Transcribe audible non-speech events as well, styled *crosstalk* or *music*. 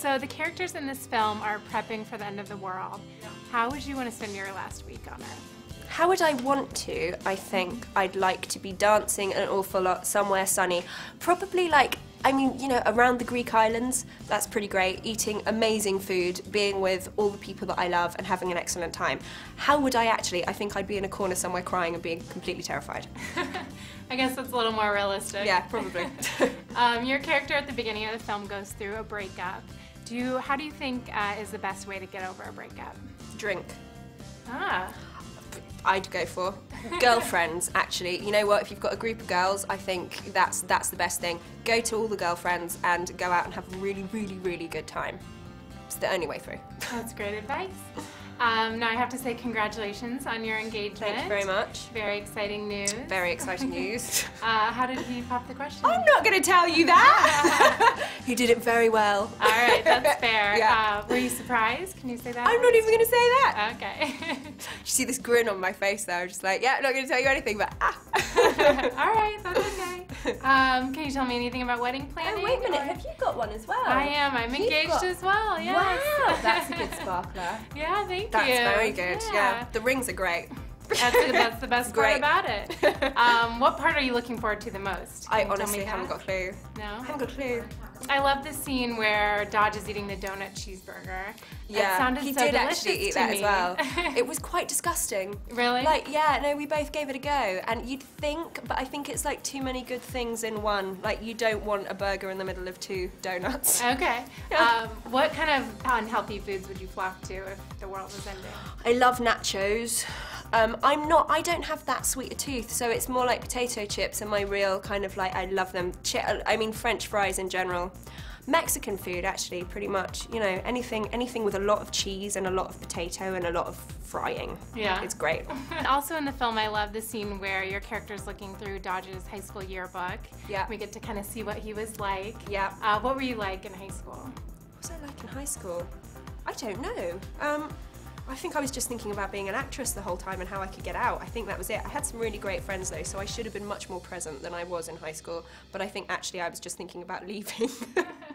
So the characters in this film are prepping for the end of the world. How would you want to spend your last week on Earth? How would I want to? I think I'd like to be dancing an awful lot somewhere sunny. Probably like, I mean, you know, around the Greek islands. That's pretty great. Eating amazing food, being with all the people that I love, and having an excellent time. How would I actually? I think I'd be in a corner somewhere crying and being completely terrified. *laughs* I guess that's a little more realistic. Yeah, probably. *laughs* um, your character at the beginning of the film goes through a breakup. Do you, how do you think uh, is the best way to get over a breakup? Drink. Ah. I'd go for girlfriends. *laughs* Actually, you know what? If you've got a group of girls, I think that's that's the best thing. Go to all the girlfriends and go out and have a really, really, really good time. It's the only way through. That's great *laughs* advice. Um, now I have to say congratulations on your engagement. Thank you very much. Very exciting news. Very exciting *laughs* news. uh, how did he pop the question? I'm not going to tell you that. He did it very well. All right, that's *laughs* fair. Yeah. Uh, were you surprised? Can you say that? I'm not even going to say that. Okay. *laughs* you see this grin on my face there? I'm just like, yeah, not going to tell you anything, but ah. *laughs* All right, that's okay. Um, can you tell me anything about wedding planning? Oh, wait a minute. or- Have you got one as well? I am. I'm You've engaged got- as well. Yes. Wow, that's a good sparkler. yeah, thank That's you. That's very good. Yeah. the rings are great. That's, the- that's the best part Great. about it. Um, what part are you looking forward to the most? I Can you tell honestly haven't got a clue. No. I haven't got a clue. I love the scene where Dodge is eating the donut cheeseburger. Yeah, it sounded he so did actually eat that me. as well. *laughs* it was quite disgusting. Really? Like, yeah, no, we both gave it a go, and you'd think, but I think it's like too many good things in one. Like, you don't want a burger in the middle of two donuts. *laughs* okay. Yeah. Um, what kind of unhealthy foods would you flock to if the world was ending? I love nachos. Um, I'm not. I don't have that sweet a tooth, so it's more like potato chips and my real kind of like. I love them. Chi- I mean, French fries in general. Mexican food, actually, pretty much. You know, anything, anything with a lot of cheese and a lot of potato and a lot of frying. Yeah. it's great. *laughs* also in the film, I love the scene where your character's looking through Dodge's high school yearbook. Yeah. We get to kind of see what he was like. Yeah. Uh, what were you like in high school? What was I like in high school? I don't know. Um, I think I was just thinking about being an actress the whole time and how I could get out. I think that was it. I had some really great friends though, so I should have been much more present than I was in high school. But I think actually I was just thinking about *laughs* leaving. *laughs*